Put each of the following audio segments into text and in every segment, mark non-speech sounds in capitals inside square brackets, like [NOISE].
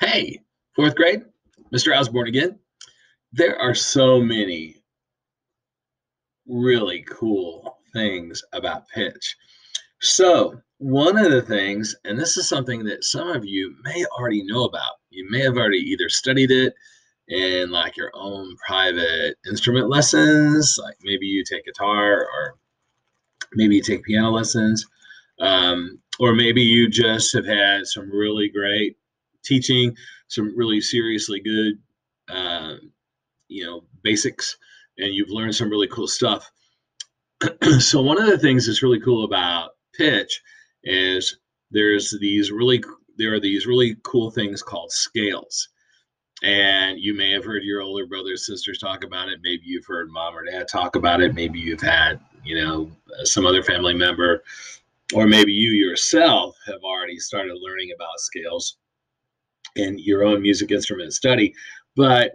Hey, fourth grade, Mr. Osborn again. There are so many really cool things about pitch. So, one of the things, and this is something that some of you may already know about, you may have already either studied it in like your own private instrument lessons, like maybe you take guitar or maybe you take piano lessons, um, or maybe you just have had some really great teaching, some really seriously good, uh, you know, basics, and you've learned some really cool stuff. [CLEARS THROAT] so one of the things that's really cool about pitch is there's these really there are these really cool things called scales. And you may have heard your older brothers sisters talk about it. Maybe you've heard mom or dad talk about it. Maybe you've had you know some other family member or maybe you yourself have already started learning about scales in your own music instrument study but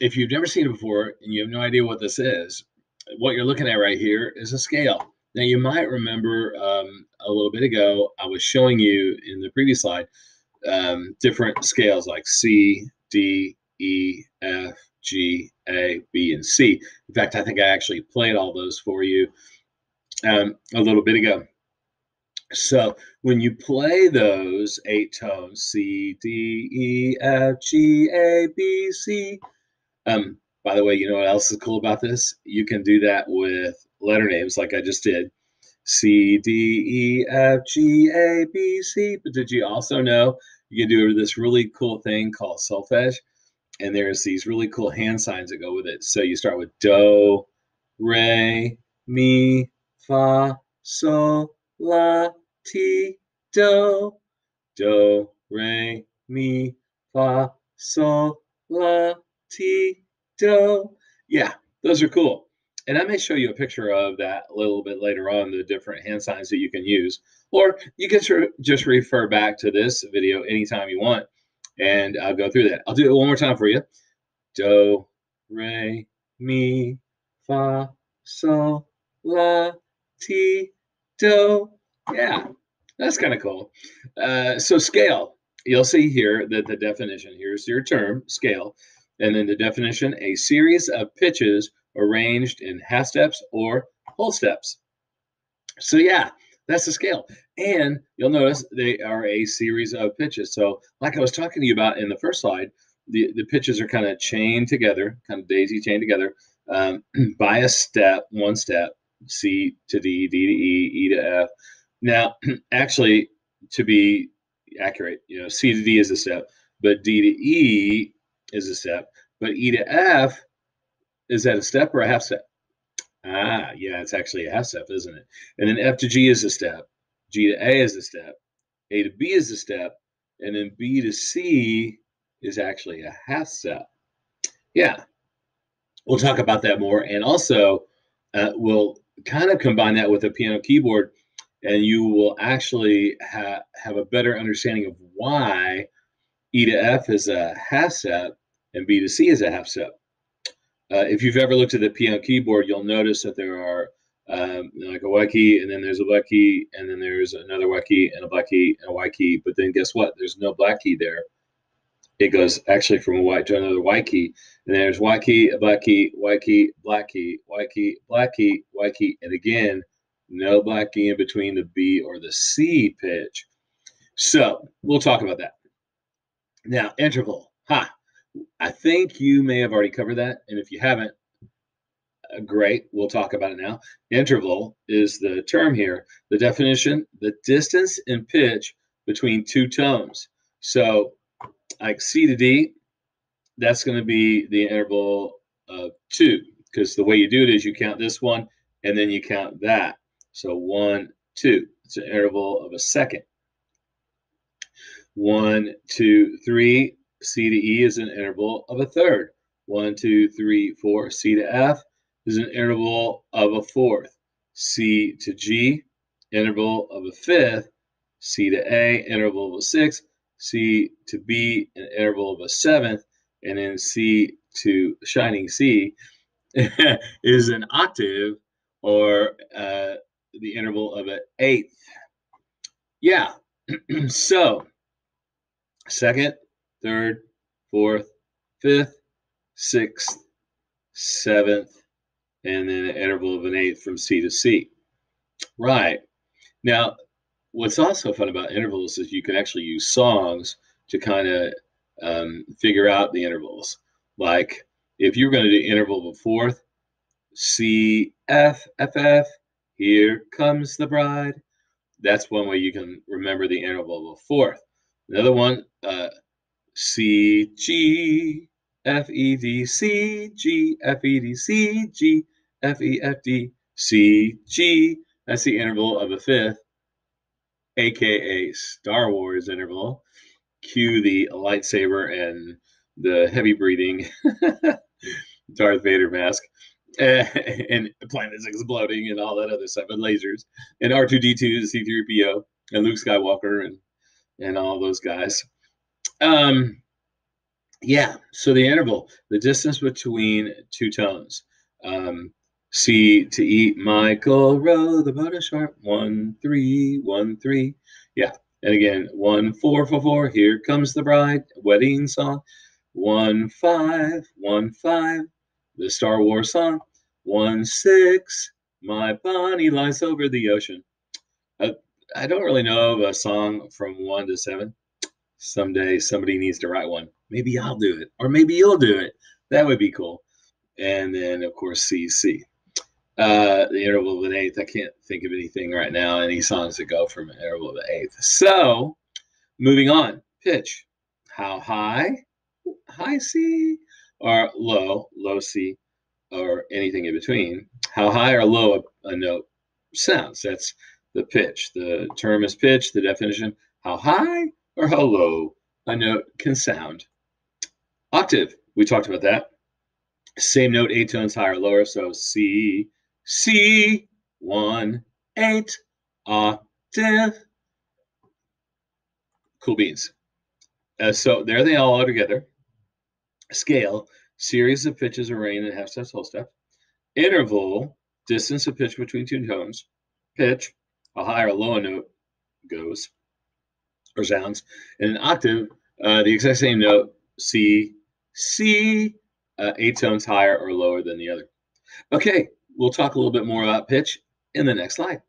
if you've never seen it before and you have no idea what this is what you're looking at right here is a scale now you might remember um, a little bit ago i was showing you in the previous slide um, different scales like c D, E, F, G, A, B, and C. In fact, I think I actually played all those for you um, a little bit ago. So when you play those eight tones, C, D, E, F, G, A, B, C. Um, by the way, you know what else is cool about this? You can do that with letter names like I just did. C, D, E, F, G, A, B, C. But did you also know you can do this really cool thing called solfege. And there's these really cool hand signs that go with it. So you start with do, re, mi, fa, sol, la, ti, do, do, re, mi, fa, sol, la, ti, do. Yeah, those are cool. And I may show you a picture of that a little bit later on, the different hand signs that you can use. Or you can just refer back to this video anytime you want, and I'll go through that. I'll do it one more time for you. Do, re, mi, fa, sol, la, ti, do. Yeah, that's kind of cool. Uh, so scale, you'll see here that the definition, here's your term, scale. And then the definition, a series of pitches arranged in half steps or whole steps. So yeah, that's the scale. And you'll notice they are a series of pitches. So like I was talking to you about in the first slide, the, the pitches are kind of chained together, kind of daisy chained together um, [CLEARS THROAT] by a step, one step, C to D, D to E, E to F. Now, [CLEARS THROAT] actually, to be accurate, you know, C to D is a step, but D to E is a step, but E to F is that a step or a half step? Ah, yeah, it's actually a half step, isn't it? And then F to G is a step, G to A is a step, A to B is a step, and then B to C is actually a half step. Yeah, we'll talk about that more. And also, uh, we'll kind of combine that with a piano keyboard, and you will actually ha- have a better understanding of why E to F is a half step and B to C is a half step. Uh, if you've ever looked at the piano keyboard, you'll notice that there are um, like a white key, and then there's a black key, and then there's another white key, and a black key, and a white key. But then guess what? There's no black key there. It goes actually from a white to another white key, and there's white key, a black key, white key, black key, white key, black key, white key, and again, no black key in between the B or the C pitch. So we'll talk about that. Now, interval. Ha. I think you may have already covered that. And if you haven't, uh, great. We'll talk about it now. Interval is the term here. The definition the distance in pitch between two tones. So, like C to D, that's going to be the interval of two because the way you do it is you count this one and then you count that. So, one, two. It's an interval of a second. One, two, three, C to E is an interval of a third. One, two, three, four. C to F is an interval of a fourth. C to G, interval of a fifth. C to A, interval of a sixth. C to B, an interval of a seventh. And then C to shining C [LAUGHS] is an octave or uh, the interval of an eighth. Yeah. [CLEARS THROAT] so, second, third, fourth, fifth, sixth, seventh, and then an interval of an eighth from C to C. Right. Now, what's also fun about intervals is you can actually use songs to kind of um, figure out the intervals. Like if you're going to do interval of a fourth, C, F, F, F, here comes the bride. That's one way you can remember the interval of a fourth. Another one, uh, C, G, F, E, D, C, G, F, E, D, C, G, F, E, F, D, C, G. That's the interval of a fifth, aka Star Wars interval. Cue the lightsaber and the heavy breathing [LAUGHS] Darth Vader mask. [LAUGHS] and planets exploding and all that other stuff, and lasers, and R2D2, C3PO, and Luke Skywalker, and and all those guys. Um, yeah. So the interval, the distance between two tones. Um, C to E, Michael row the boat sharp. One three, one three. Yeah. And again, one four four four. Here comes the bride. Wedding song. One five, one five the Star Wars song. One six, my Bonnie lies over the ocean. I, I don't really know of a song from one to seven. Someday somebody needs to write one. Maybe I'll do it, or maybe you'll do it. That would be cool. And then, of course, CC. Uh, the interval of an eighth. I can't think of anything right now, any songs that go from an interval of an eighth. So, moving on. Pitch. How high? High C or low, low C, or anything in between, how high or low a, a note sounds. That's the pitch. The term is pitch, the definition, how high or how low a note can sound. Octave, we talked about that. Same note, eight tones higher or lower. So C, C, one, eight, octave. Cool beans. Uh, so there they all are together scale, series of pitches arranged in half steps, whole steps. interval, distance of pitch between two tones, pitch, a high or low note goes or sounds, and an octave, uh, the exact same note, C, C, uh, eight tones higher or lower than the other. Okay, we'll talk a little bit more about pitch in the next slide.